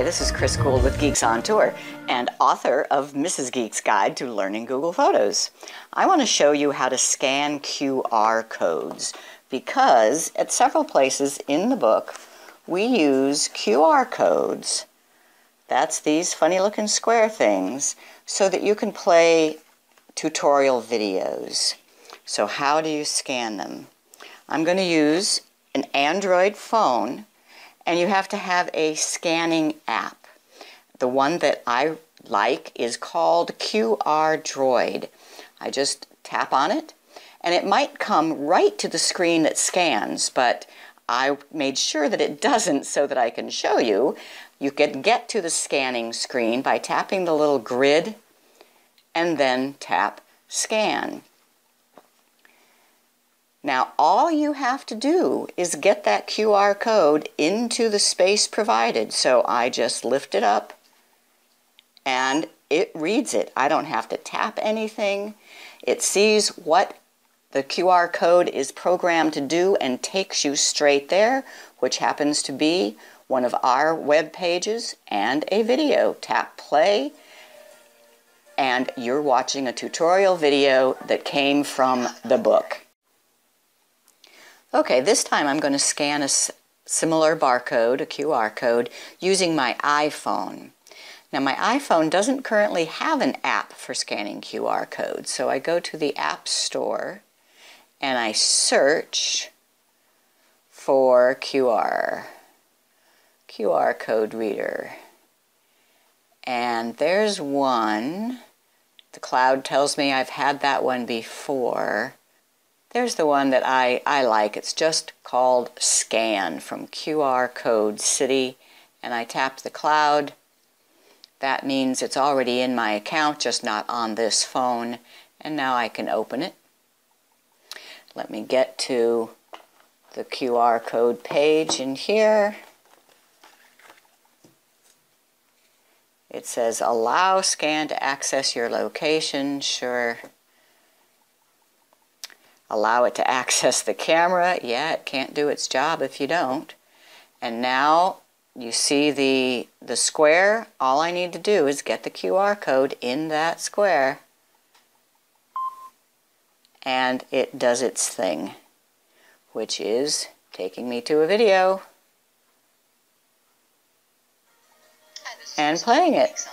Hi, this is Chris Guld with Geeks on Tour and author of Mrs. Geek's Guide to Learning Google Photos. I want to show you how to scan QR codes because at several places in the book we use QR codes. That's these funny looking square things so that you can play tutorial videos. So how do you scan them? I'm going to use an Android phone and you have to have a scanning app. The one that I like is called QR Droid. I just tap on it and it might come right to the screen that scans, but I made sure that it doesn't so that I can show you. You can get to the scanning screen by tapping the little grid and then tap scan. Now all you have to do is get that QR code into the space provided. So I just lift it up and it reads it. I don't have to tap anything. It sees what the QR code is programmed to do and takes you straight there, which happens to be one of our web pages and a video. Tap play and you're watching a tutorial video that came from the book. Okay, this time I'm going to scan a similar barcode, a QR code, using my iPhone. Now my iPhone doesn't currently have an app for scanning QR codes, so I go to the App Store and I search for QR, QR code reader. And there's one. The cloud tells me I've had that one before. There's the one that I, I like. It's just called Scan from QR Code City. And I tap the cloud. That means it's already in my account, just not on this phone. And now I can open it. Let me get to the QR code page in here. It says allow scan to access your location. Sure allow it to access the camera. Yeah, it can't do its job if you don't. And now you see the, the square. All I need to do is get the QR code in that square. And it does its thing, which is taking me to a video and playing it.